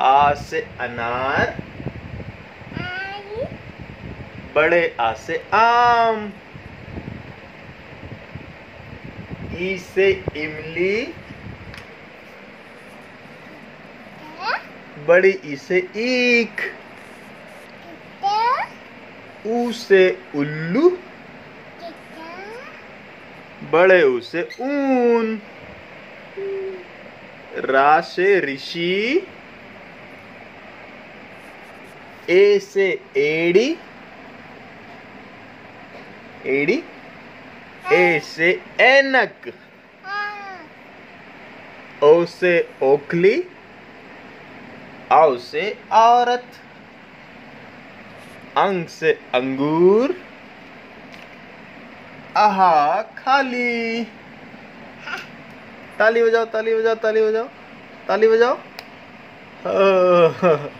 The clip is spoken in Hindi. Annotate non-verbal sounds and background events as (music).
आ से अनार, बड़े आ से आम, ई से इमली, बड़ी ई से ईख, ऊ से उल्लू, बड़े ऊ से ऊन, रा से ऋषि ए से एड़ी एड़ी ए से ऐनक ओ से ओखली औ से औरत, अंग से अंगूर आहा खाली। ताली बजाओ ताली बजाओ ताली बजाओ ताली बजाओ। (laughs) (laughs)